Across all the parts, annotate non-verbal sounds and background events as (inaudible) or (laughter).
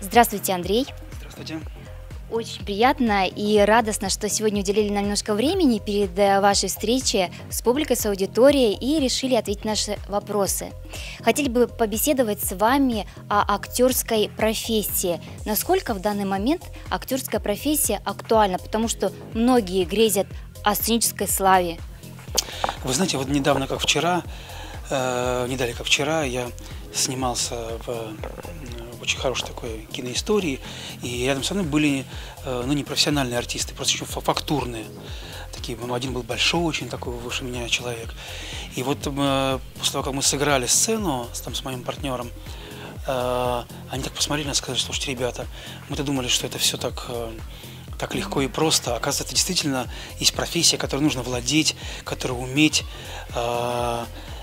Здравствуйте, Андрей. Здравствуйте. Очень приятно и радостно, что сегодня уделили нам немножко времени перед э, вашей встречей с публикой, с аудиторией и решили ответить на наши вопросы. Хотели бы побеседовать с вами о актерской профессии. Насколько в данный момент актерская профессия актуальна? Потому что многие грезят о сценической славе. Вы знаете, вот недавно, как вчера, э, не далее, как вчера, я снимался в очень хорошей такой киноистории, и рядом со мной были, э, ну, не профессиональные артисты, просто еще фактурные. Такие, один был большой, очень такой выше меня человек. И вот э, после того, как мы сыграли сцену там, с моим партнером, э, они так посмотрели и сказали, слушайте, ребята, мы-то думали, что это все так так легко и просто. Оказывается, это действительно есть профессия, которой нужно владеть, которую уметь.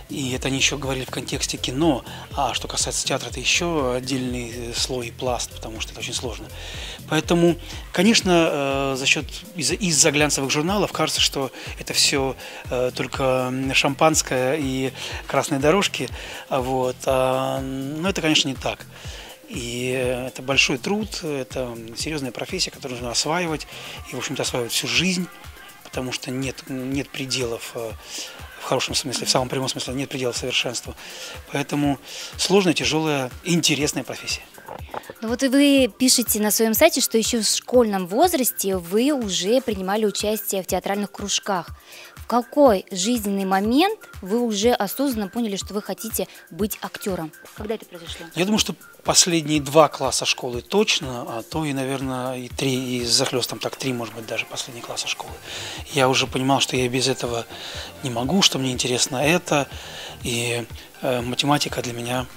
И это они еще говорили в контексте кино. А что касается театра, это еще отдельный слой и пласт, потому что это очень сложно. Поэтому, конечно, э, за счет из-за, из глянцевых журналов кажется, что это все э, только шампанское и красные дорожки. Вот. А, но это, конечно, не так. И это большой труд, это серьезная профессия, которую нужно осваивать, и, в общем-то, осваивать всю жизнь, потому что нет, нет пределов э, в хорошем смысле, в самом прямом смысле, нет предела совершенству. Поэтому сложная, тяжелая, интересная профессия. Ну вот и вы пишете на своем сайте, что еще в школьном возрасте вы уже принимали участие в театральных кружках. В какой жизненный момент вы уже осознанно поняли, что вы хотите быть актером? Когда это произошло? Я думаю, что последние два класса школы точно, а то и, наверное, и три, и захлестом так три, может быть, даже последние класса школы. Я уже понимал, что я без этого не могу, что мне интересно это, и э, математика для меня,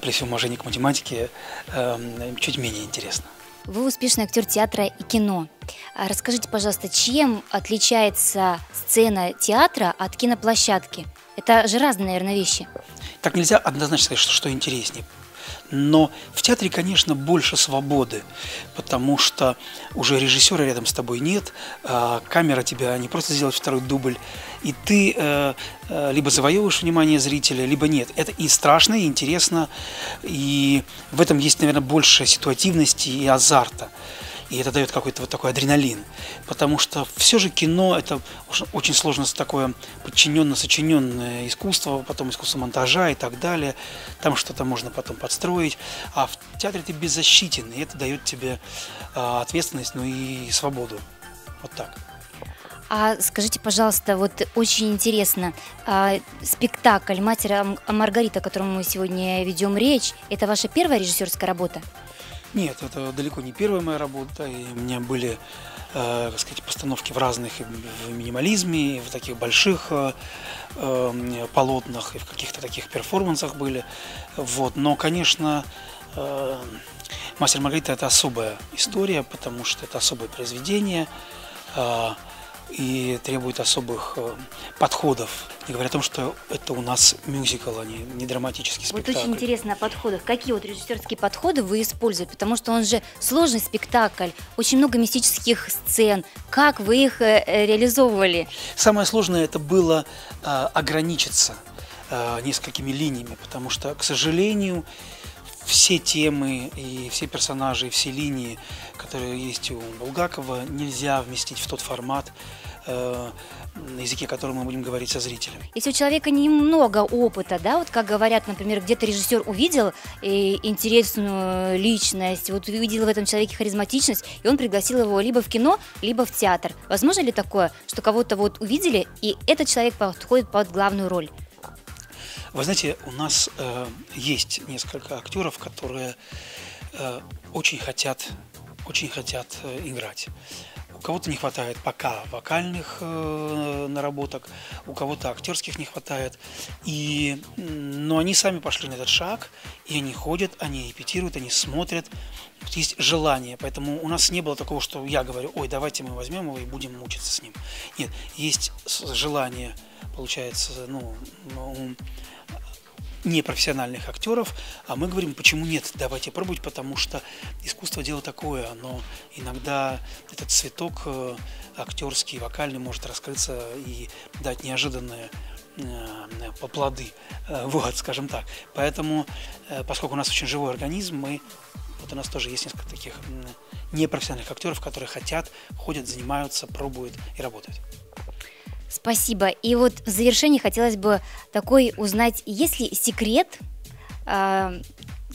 при всем уважении к математике, э, чуть менее интересна. Вы успешный актер театра и кино. А расскажите, пожалуйста, чем отличается сцена театра от киноплощадки? Это же разные, наверное, вещи. Так нельзя однозначно сказать, что, что интереснее. Но в театре, конечно, больше свободы, потому что уже режиссера рядом с тобой нет, а камера тебя не просто сделает второй дубль, и ты э, э, либо завоевываешь внимание зрителя, либо нет. Это и страшно, и интересно, и в этом есть, наверное, больше ситуативности и азарта и это дает какой-то вот такой адреналин. Потому что все же кино это очень сложно такое подчиненно-сочиненное искусство, потом искусство монтажа и так далее. Там что-то можно потом подстроить. А в театре ты беззащитен, и это дает тебе а, ответственность, ну и свободу. Вот так. А скажите, пожалуйста, вот очень интересно, а, спектакль «Матери Маргарита», о котором мы сегодня ведем речь, это ваша первая режиссерская работа? Нет, это далеко не первая моя работа. И у меня были, э, так сказать, постановки в разных, в минимализме, и в таких больших э, э, полотнах, и в каких-то таких перформансах были. Вот. Но, конечно, э, «Мастер Маргарита» – это особая история, потому что это особое произведение. Э, и требует особых э, подходов. Не говоря о том, что это у нас мюзикл, а не, не драматический спектакль. Вот очень интересно о подходах. Какие вот режиссерские подходы вы используете? Потому что он же сложный спектакль, очень много мистических сцен. Как вы их э, э реализовывали? Самое сложное это было ограничиться несколькими линиями, потому что, к сожалению, все темы и все персонажи, и все линии, которые есть у Булгакова, нельзя вместить в тот формат, э, на языке которого мы будем говорить со зрителем. Если у человека немного опыта, да, вот как говорят, например, где-то режиссер увидел э, интересную личность, вот увидел в этом человеке харизматичность, и он пригласил его либо в кино, либо в театр. Возможно ли такое, что кого-то вот увидели, и этот человек подходит под главную роль? Вы знаете, у нас э, есть несколько актеров, которые э, очень хотят, очень хотят э, играть. У кого-то не хватает пока вокальных э, наработок, у кого-то актерских не хватает. И, но они сами пошли на этот шаг, и они ходят, они репетируют, они смотрят. Вот есть желание, поэтому у нас не было такого, что я говорю, ой, давайте мы возьмем его и будем мучиться с ним. Нет, есть желание, получается, ну, непрофессиональных актеров, а мы говорим, почему нет, давайте пробовать, потому что искусство дело такое, оно иногда этот цветок э, актерский, вокальный может раскрыться и дать неожиданное по плоды, (laughs) вот, скажем так. Поэтому, поскольку у нас очень живой организм, мы вот у нас тоже есть несколько таких непрофессиональных актеров, которые хотят, ходят, занимаются, пробуют и работают. Спасибо. И вот в завершении хотелось бы такой узнать, есть ли секрет э,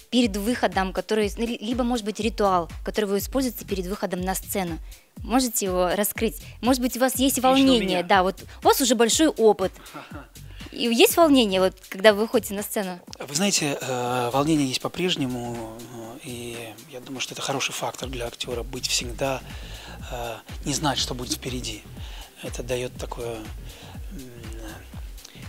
перед выходом, который, либо, может быть, ритуал, который вы используете перед выходом на сцену? Можете его раскрыть? Может быть, у вас есть волнение, да, вот у вас уже большой опыт. (laughs) И есть волнение, вот, когда вы выходите на сцену? Вы знаете, э, волнение есть по-прежнему, и я думаю, что это хороший фактор для актера быть всегда, э, не знать, что будет впереди. Это дает такое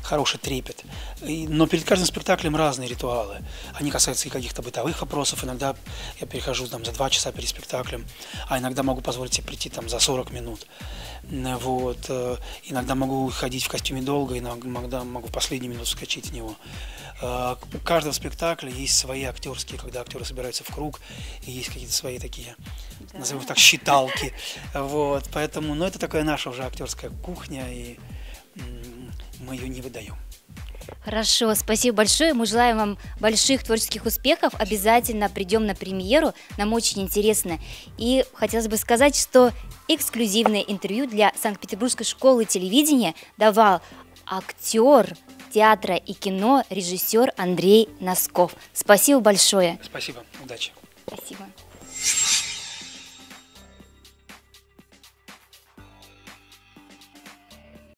хороший трепет. И, но перед каждым спектаклем разные ритуалы. Они касаются и каких-то бытовых вопросов. Иногда я перехожу там за два часа перед спектаклем, а иногда могу позволить себе прийти там за 40 минут. Вот. Э, иногда могу ходить в костюме долго, иногда могу в последнюю минуту скачать в него. Э, у каждого спектакля есть свои актерские, когда актеры собираются в круг, и есть какие-то свои такие, да. назовем так, считалки. Вот. Поэтому, ну, это такая наша уже актерская кухня, и мы ее не выдаем. Хорошо, спасибо большое. Мы желаем вам больших творческих успехов. Обязательно придем на премьеру. Нам очень интересно. И хотелось бы сказать, что эксклюзивное интервью для Санкт-Петербургской школы телевидения давал актер театра и кино, режиссер Андрей Носков. Спасибо большое. Спасибо. Удачи. Спасибо.